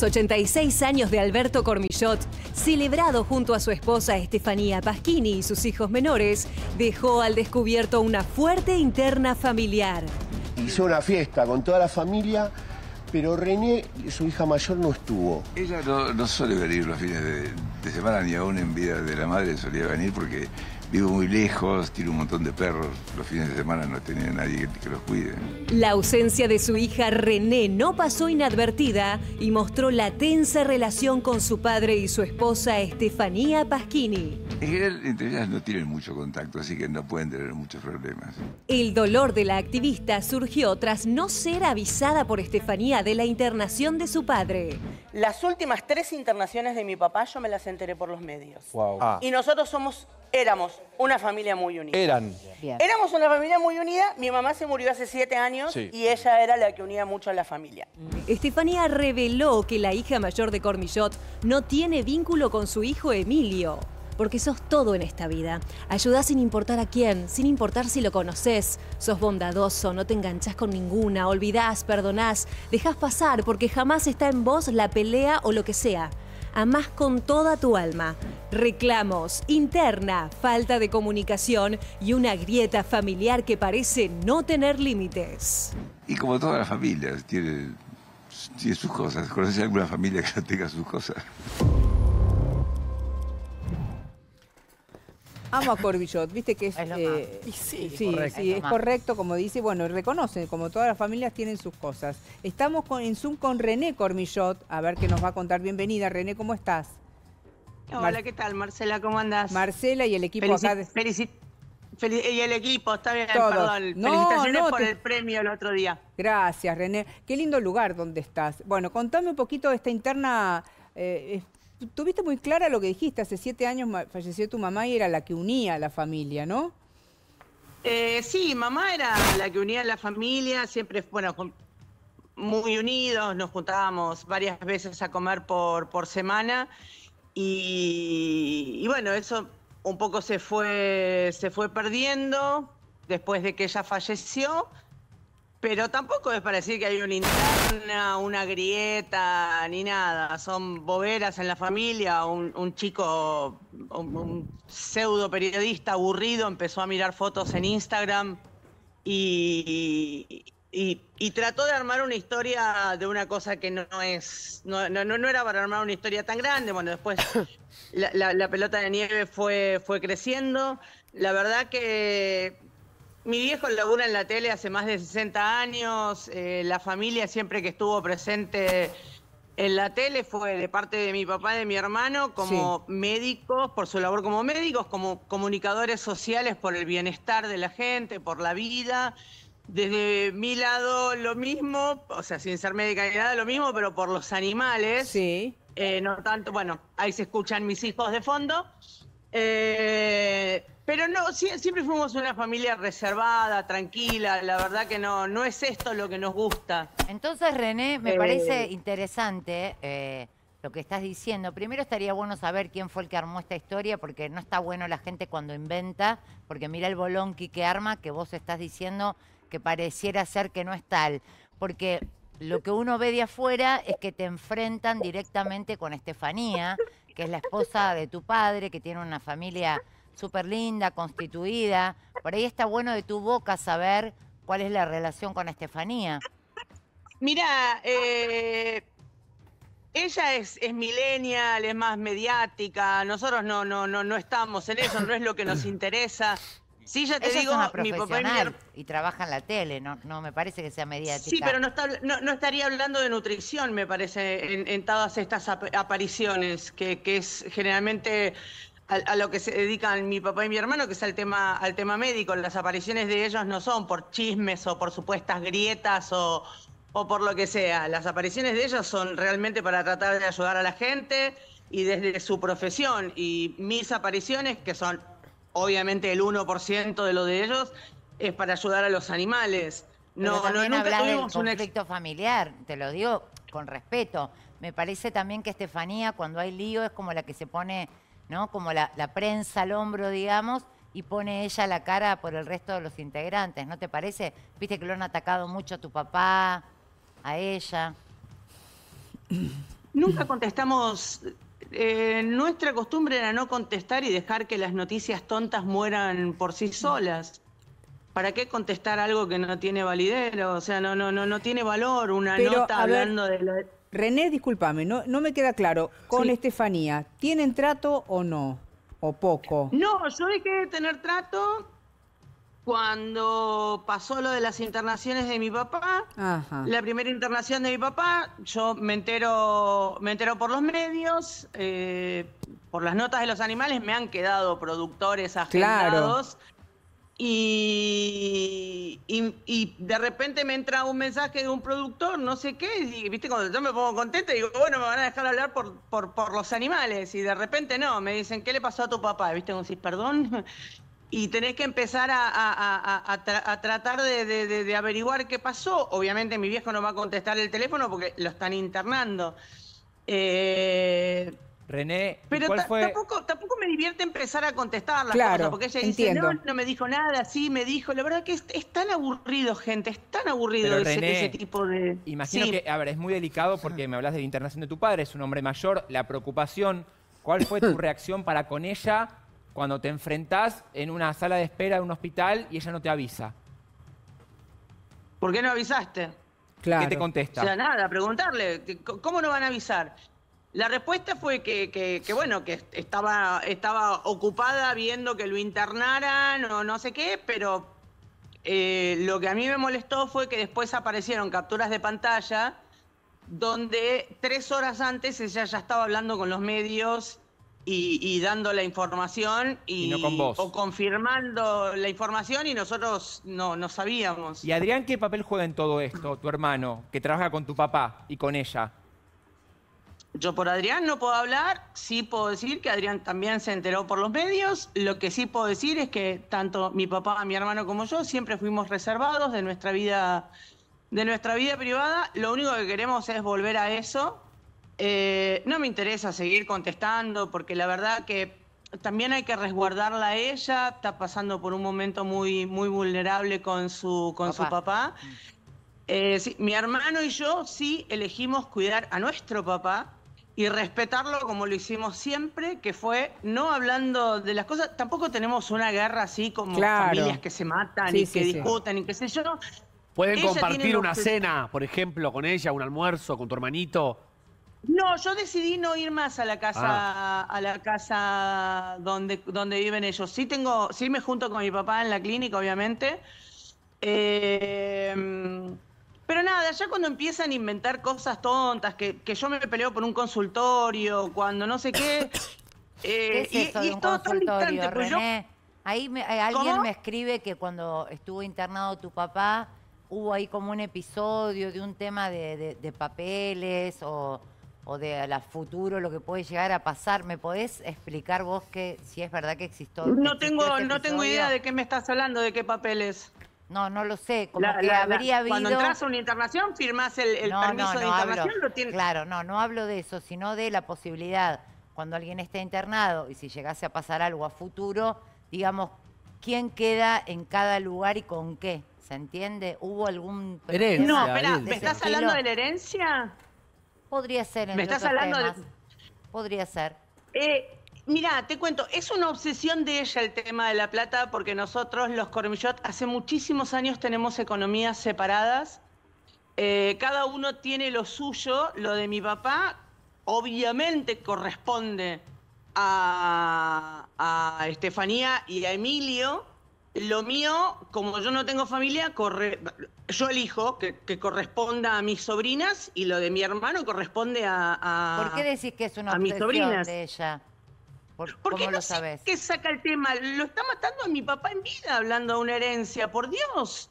los 86 años de Alberto Cormillot, celebrado junto a su esposa Estefanía Pasquini y sus hijos menores, dejó al descubierto una fuerte interna familiar. Hizo una fiesta con toda la familia, pero René, su hija mayor, no estuvo. Ella no, no suele venir los fines de, de semana, ni aún en vida de la madre solía venir porque vivo muy lejos, tiene un montón de perros. Los fines de semana no tenía nadie que, los cuide. La ausencia de su hija René no pasó inadvertida y mostró la tensa relación con su padre y su esposa Estefanía Pasquini. En general, entre ellas no tienen mucho contacto, así que no pueden tener muchos problemas. El dolor de la activista surgió tras no ser avisada por Estefanía de la internación de su padre. Las últimas tres internaciones de mi papá yo me las enteré por los medios. Wow. Ah. Y nosotros somos, éramos una familia muy unida. Eran. Éramos una familia muy unida. Mi mamá se murió hace siete años Sí. y ella era la que unía mucho a la familia. Estefanía reveló que la hija mayor de Cormillot no tiene vínculo con su hijo Emilio. Porque sos todo en esta vida. Ayudás sin importar a quién, sin importar si lo conoces. Sos bondadoso, no te enganchás con ninguna, olvidás, perdonás, dejás pasar porque jamás está en vos la pelea o lo que sea. Amás con toda tu alma. Reclamos, interna, falta de comunicación y una grieta familiar que parece no tener límites. Y como todas las familias, tiene, sus cosas. ¿Conoces alguna familia que tenga sus cosas? Amo a Corbillot, viste que es... Es lo eh, más. sí, sí, sí, correcto. sí, Es correcto, como dice, bueno, reconoce, como todas las familias tienen sus cosas. Estamos con- en Zoom con René Cormillot, a ver qué nos va a contar. Bienvenida, René, ¿cómo estás? Hola, Mar- ¿qué tal, Marcela? ¿Cómo andás? Marcela y el equipo Felici- acá de... felici- feli- y el equipo, está bien, Todos. perdón. No, Felicitaciones no, por te- el premio el otro día. Gracias, René. Qué lindo lugar donde estás. Bueno, contame un poquito de esta interna... eh, Tuviste muy clara lo que dijiste, hace siete años falleció tu mamá y era la que unía a la familia, ¿no? Eh, sí, mamá era la que unía a la familia, siempre, bueno, muy unidos, nos juntábamos varias veces a comer por, por semana y, y bueno, eso un poco se fue, se fue perdiendo después de que ella falleció, pero tampoco es para decir que hay una interna, una grieta, ni nada, son boberas en la familia, un, un chico, un, un pseudo periodista aburrido empezó a mirar fotos en Instagram y, y- y trató de armar una historia de una cosa que no es, no, no, no- no era para armar una historia tan grande. Bueno, después la, la- la pelota de nieve fue, fue creciendo. La verdad que mi viejo labura en la tele hace más de 60 años. eh, la familia siempre que estuvo presente en la tele fue de parte de mi papá y de mi hermano como médicos, por su labor como médicos, como comunicadores sociales por el bienestar de la gente, por la vida. Desde mi lado lo mismo, o sea, sin ser médica ni nada, lo mismo, pero por los animales. Sí. Eh, no tanto, bueno, ahí se escuchan mis hijos de fondo. Eh, pero no, sie- siempre fuimos una familia reservada, tranquila. La verdad que no, no es esto lo que nos gusta. Entonces, René, me Eh, parece interesante eh, lo que estás diciendo. Primero estaría bueno saber quién fue el que armó esta historia, porque no está bueno la gente cuando inventa, porque mira el bolonqui que arma, que vos estás diciendo que pareciera ser que no es tal. Porque lo que uno ve de afuera es que te enfrentan directamente con Estefanía, que es la esposa de tu padre, que tiene una familia súper linda, constituida. Por ahí está bueno de tu boca saber cuál es la relación con Estefanía. Mira, eh, ella es, es millennial, es más mediática. Nosotros no, no, no, no estamos en eso, no es lo que nos interesa. Sí, ya te Ella digo, es una mi papá y mi trabaja en la tele, no, no me parece que sea mediática. Sí, pero no, está, no, no estaría hablando de nutrición, me parece, en, en todas estas ap- apariciones, que, que es generalmente a, a lo que se dedican mi papá y mi hermano, que es al tema, al tema médico. Las apariciones de ellos no son por chismes o por supuestas grietas o, o por lo que sea. Las apariciones de ellos son realmente para tratar de ayudar a la gente y desde su profesión. Y mis apariciones, que son obviamente el 1% de lo de ellos, es para ayudar a los animales. Pero No, no, nunca del tuvimos un ex- conflicto familiar, te lo digo con respeto. Me parece también que Estefanía, cuando hay lío, es como la que se pone, ¿no? Como la, la prensa al hombro, digamos, y pone ella la cara por el resto de los integrantes, ¿no te parece? Viste que lo han atacado mucho a tu papá, a ella. nunca contestamos. eh, nuestra costumbre era no contestar y dejar que las noticias tontas mueran por sí solas. ¿Para qué contestar algo que no tiene validez? O sea, no, no, no, no tiene valor una Pero, nota a ver, hablando de lo. René, discúlpame, no, no me queda claro. Con Sí. Estefanía, ¿tienen trato o no? ¿O poco? No, yo dejé de tener trato cuando pasó lo de las internaciones de mi papá. Ajá. La primera internación de mi papá, yo me entero, me entero por los medios, eh, por las notas de los animales, me han quedado productores agendados. Y, y- de repente me entra un mensaje de un productor, no sé qué, y viste, cuando yo me pongo contenta, digo, bueno, me van a dejar hablar por, por, por los animales. Y de repente no, me dicen, ¿qué le pasó a tu papá? ¿Viste? Como perdón. Y tenés que empezar a, a- a- a- a tra- a tratar de- de averiguar qué pasó. Obviamente mi viejo no va a contestar el teléfono porque lo están internando. Eh, René, ¿y pero ¿cuál fue? tampoco, tampoco me divierte empezar a contestar las Claro, cosas, porque ella dice, entiendo. no, no me dijo nada, sí, me dijo. La verdad que es, es tan aburrido, gente, es tan aburrido ese, René, ese tipo de... Imagino Sí. que, a ver, es muy delicado porque me hablas de la internación de tu padre, es un hombre mayor, la preocupación, ¿cuál fue tu reacción para con ella cuando te enfrentás en una sala de espera de un hospital y ella no te avisa? ¿Por qué no avisaste? Claro. ¿Qué te contesta? O sea, nada, preguntarle, ¿cómo no van a avisar? La respuesta fue que, que- que, bueno, que estaba, estaba ocupada viendo que lo internaran o no sé qué, pero eh, lo que a mí me molestó fue que después aparecieron capturas de pantalla donde tres horas antes ella ya estaba hablando con los medios y, y dando la información y, Y no con vos. o confirmando la información y nosotros no, no sabíamos. ¿Y Adrián qué papel juega en todo esto, tu hermano, que trabaja con tu papá y con ella? Yo por Adrián no puedo hablar, sí puedo decir que Adrián también se enteró por los medios. Lo que sí puedo decir es que tanto mi papá, mi hermano como yo siempre fuimos reservados de nuestra vida, de nuestra vida privada. Lo único que queremos es volver a eso. Eh, no me interesa seguir contestando porque la verdad que también hay que resguardarla a ella. Está pasando por un momento muy, muy vulnerable con su, con su Papá. papá. Eh, sí, mi hermano y yo sí elegimos cuidar a nuestro papá y respetarlo como lo hicimos siempre, que fue no hablando de las cosas. Tampoco tenemos una guerra así como Claro. familias que se matan Sí, y sí, que sí. discuten y qué sé yo. ¿Pueden Ella compartir una que- cena, por ejemplo, con ella, un almuerzo, con tu hermanito? No, yo decidí no ir más a la casa, Ah. a la casa donde, donde viven ellos. Sí tengo, sí me junto con mi papá en la clínica, obviamente. Eh, pero nada, ya cuando empiezan a inventar cosas tontas, que, que yo me peleo por un consultorio, cuando no sé qué. ¿Qué eh, es eso y, y de es tan consultorio, distante, pues yo- René? Ahí me- eh, alguien ¿Cómo? me escribe que cuando estuvo internado tu papá hubo ahí como un episodio de un tema de, de- de papeles o, o de la futuro, lo que puede llegar a pasar. ¿Me podés explicar vos que si es verdad que existió? no tengo, ese no tengo idea de qué me estás hablando, de qué papeles. No, no lo sé. Como La- que la- la- habría habido... Cuando entras a una internación, firmás el, el permiso de internación, hablo, lo tienes. Claro, no, no hablo de eso, sino de la posibilidad, cuando alguien está internado y si llegase a pasar algo a futuro, digamos, quién queda en cada lugar y con qué. ¿Se entiende? ¿Hubo algún Herencia, No, espera. ¿me estás hablando de la herencia? Podría ser, ¿Me entre estás hablando de-. Podría ser. Eh, mira, te cuento, es una obsesión de ella el tema de la plata, porque nosotros, los Cormillot, hace muchísimos años tenemos economías separadas. Eh, cada uno tiene lo suyo, lo de mi papá, obviamente corresponde a, a Estefanía y a Emilio. Lo mío, como yo no tengo familia, corre, yo elijo que, que corresponda a mis sobrinas y lo de mi hermano corresponde a... a- ¿Por qué decís que es una a mis obsesión sobrinas. de ella? ¿Por- Porque ¿Cómo no lo sabes? qué saca el tema. Lo está matando a mi papá en vida hablando de una herencia, por Dios.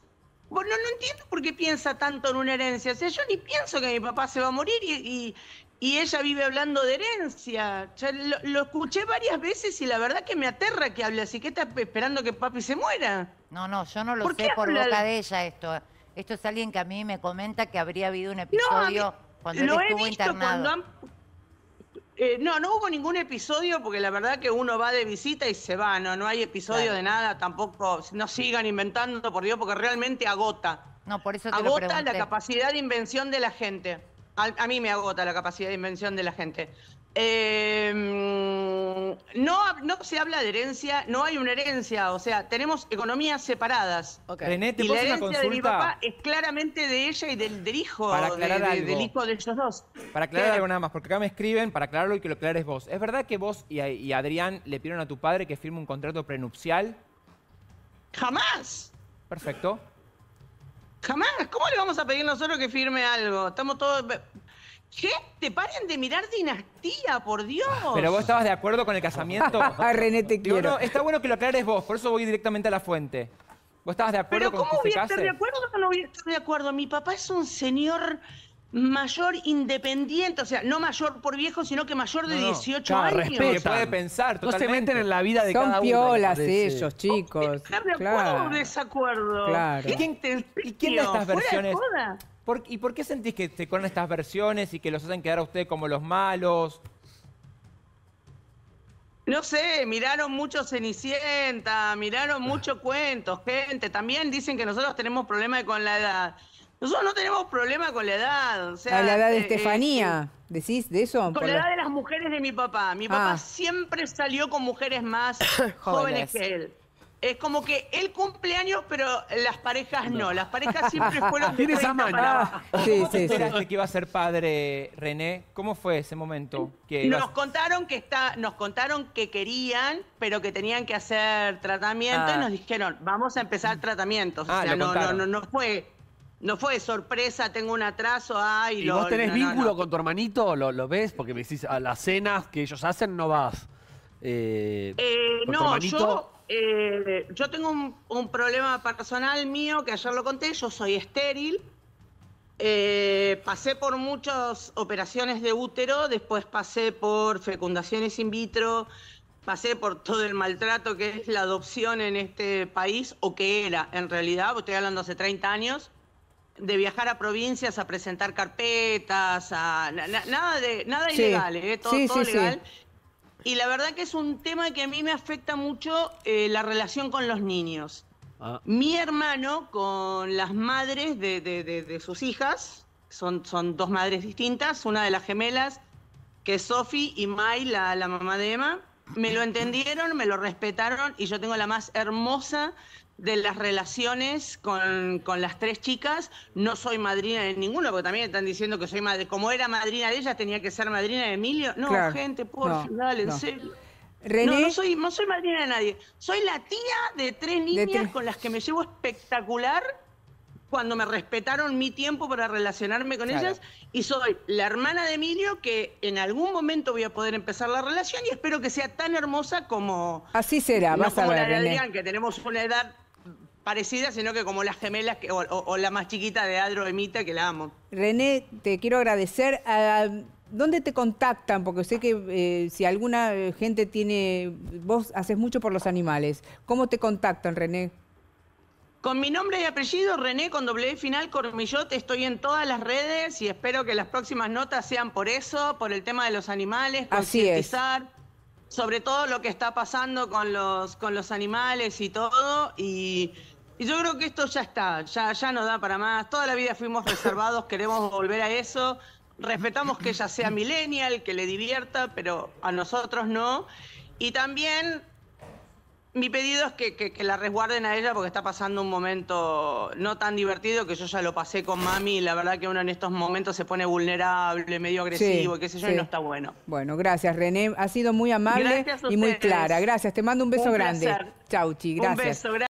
Bueno, no entiendo por qué piensa tanto en una herencia. O sea, yo ni pienso que mi papá se va a morir y, y- y ella vive hablando de herencia. Lo, lo escuché varias veces y la verdad que me aterra que hable así. ¿Qué está esperando que papi se muera? No, no, yo no lo ¿Por sé por habla boca de- ella esto. Esto es alguien que a mí me comenta que habría habido un No, a mí- episodio cuando él estuvo internado. cuando han... Eh, no, no hubo ningún episodio porque la verdad que uno va de visita y se va, no, no hay episodio Claro. de nada, tampoco, no sigan inventando, por Dios, porque realmente agota. No, por eso te Agota la capacidad de invención de la gente. a, a mí me agota la capacidad de invención de la gente. Eh, mm, no, no se habla de herencia, no hay una herencia, o sea, tenemos economías separadas. Ok. René, ¿te Y la hacer una herencia de mi consulta? papá es claramente de ella y del, del hijo, Para aclarar de- algo. del hijo de ellos dos. Para aclarar ¿Qué? algo nada más, porque acá me escriben para aclararlo y que lo aclares vos. ¿Es verdad que vos y, y Adrián le pidieron a tu padre que firme un contrato prenupcial? Jamás, Perfecto. jamás. ¿Cómo le vamos a pedir nosotros que firme algo? Estamos todos... Gente, paren de mirar dinastía, por Dios. Pero vos estabas de acuerdo con el casamiento. René, te Digo, quiero. no, está bueno que lo aclares vos, por eso voy directamente a la fuente. ¿Vos estabas de acuerdo Pero con ¿cómo que voy se a estar case? de acuerdo o no voy a estar de acuerdo? Mi papá es un señor mayor independiente, o sea, no mayor por viejo, sino que mayor de No, no. 18 Claro, años. Que puede pensar No se meten en la vida de Son cada uno. me piolas ellos, chicos. ¿Estar de acuerdo o Claro. desacuerdo? Claro. ¿Qué ¿Y quién- te- y quién de estas versiones- ¿Y por qué sentís que te con estas versiones y que los hacen quedar a ustedes como los malos? No sé, miraron mucho Cenicienta, miraron mucho cuentos, gente. También dicen que nosotros tenemos problemas con la edad. Nosotros no tenemos problema con la edad. O sea, A la edad de eh, Estefanía, ¿decís de eso? Con Por la edad de las mujeres de mi papá. Mi papá Ah. siempre salió con mujeres más jóvenes que él. Es como que él cumple años, pero las parejas no. Las parejas siempre fueron Tiene esa 30 maña. para abajo. Ah, sí, ¿Cómo te sí, sí. que iba a ser padre, René? ¿Cómo fue ese momento? Que Nos ibas- contaron que está, nos contaron que querían, pero que tenían que hacer tratamiento Ah. y nos dijeron, vamos a empezar tratamientos. O Ah, sea, lo no, no, no, no fue, no fue sorpresa, tengo un atraso, ay, ¿Y lo- vos tenés no, vínculo no. con tu hermanito? ¿Lo, lo ves? Porque me decís, a las cenas que ellos hacen no vas. Eh, Eh, ¿con tu no, hermanito? yo, eh, yo tengo un, un problema personal mío que ayer lo conté, yo soy estéril. Pasé por muchas operaciones de útero, después pasé por fecundaciones in vitro, pasé por todo el maltrato que es la adopción en este país, o que era en realidad, estoy hablando hace 30 años, de viajar a provincias a presentar carpetas, a, na- na- nada, de, nada Sí. ilegal, eh, todo, Sí, todo sí, sí. legal. Y la verdad que es un tema que a mí me afecta mucho eh, la relación con los niños. Ah, Mi hermano con las madres de, de- de- de sus hijas, son, son dos madres distintas, una de las gemelas, que es Sofi, y Mai, la, la mamá de Emma, me lo entendieron, me lo respetaron, y yo tengo la más hermosa de las relaciones con, con las tres chicas. No soy madrina de ninguna, porque también están diciendo que soy madre. Como era madrina de ellas, tenía que ser madrina de Emilio. No, Claro. gente, por No, dale, no. en serio. René, No, no soy, no soy madrina de nadie. Soy la tía de tres niñas tres. con las que me llevo espectacular cuando me respetaron mi tiempo para relacionarme con Claro. ellas. Y soy la hermana de Emilio que en algún momento voy a poder empezar la relación y espero que sea tan hermosa como, así será, no vas a como ver, la de René. Adrián, que tenemos una edad parecida, sino que como las gemelas que, o, o- o la más chiquita de Adro Emita, que la amo. René, te quiero agradecer. Ah, ¿Dónde te contactan? Porque sé que eh, si alguna eh, gente tiene... Vos haces mucho por los animales. ¿Cómo te contactan, René? Con mi nombre y apellido, René con doble E final Cormillot, estoy en todas las redes y espero que las próximas notas sean por eso, por el tema de los animales, concientizar sobre todo lo que está pasando con los, con los animales y todo. Y, y yo creo que esto ya está, ya, ya no da para más. Toda la vida fuimos reservados, queremos volver a eso. Respetamos que ella sea millennial, que le divierta, pero a nosotros no. Y también mi pedido es que, que- que la resguarden a ella porque está pasando un momento no tan divertido que yo ya lo pasé con mami y la verdad que uno en estos momentos se pone vulnerable, medio agresivo, y qué sé yo, y sí. no está bueno. Bueno, gracias, René. Ha sido muy amable Gracias y muy clara. Gracias. Te mando un beso Un grande. placer. Chau, Chi. Un Gracias. beso, gracias.